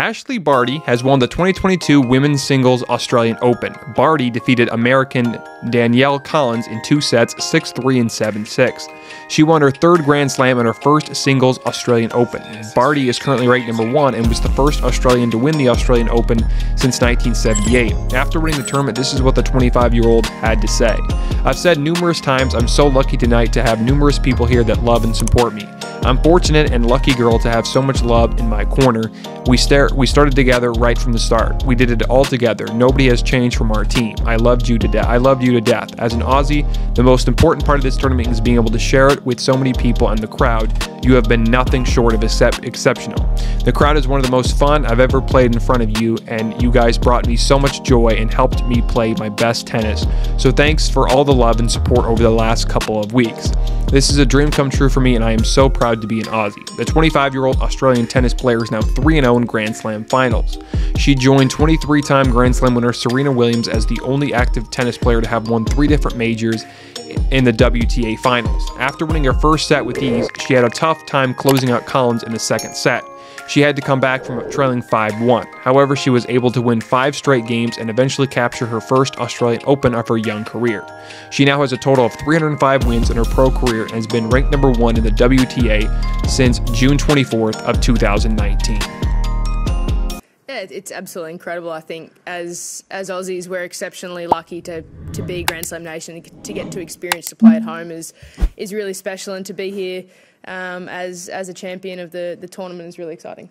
Ashleigh Barty has won the 2022 Women's Singles Australian Open. Barty defeated American Danielle Collins in two sets, 6 3 and 7 6. She won her third Grand Slam and her first Singles Australian Open. Barty is currently ranked number one and was the first Australian to win the Australian Open since 1978. After winning the tournament, this is what the 25 year old had to say. I've said numerous times I'm so lucky tonight to have numerous people here that love and support me. I'm fortunate and lucky girl to have so much love in my corner. We start we started together right from the start. We did it all together. Nobody has changed from our team. I loved you to death. I loved you to death. As an Aussie, the most important part of this tournament is being able to share it with so many people and the crowd. You have been nothing short of except exceptional. The crowd is one of the most fun I've ever played in front of you, and you guys brought me so much joy and helped me play my best tennis. So thanks for all the love and support over the last couple of weeks. This is a dream come true for me, and I am so proud to be an Aussie. The 25 year old Australian tennis player is now 3 0 in Grand Slam finals. She joined 23 time Grand Slam winner Serena Williams as the only active tennis player to have won three different majors in the WTA finals. After winning her first set with ease, she had a tough time closing out Collins in the second set. She had to come back from trailing 5 1. However, she was able to win five straight games and eventually capture her first Australian Open of her young career. She now has a total of 305 wins in her pro career and has been ranked number one in the WTA since June 24th of 2019. Yeah, it's absolutely incredible. I think as as Aussies, we're exceptionally lucky to, to be Grand Slam nation to get to experience to play at home is is really special, and to be here um, as as a champion of the the tournament is really exciting.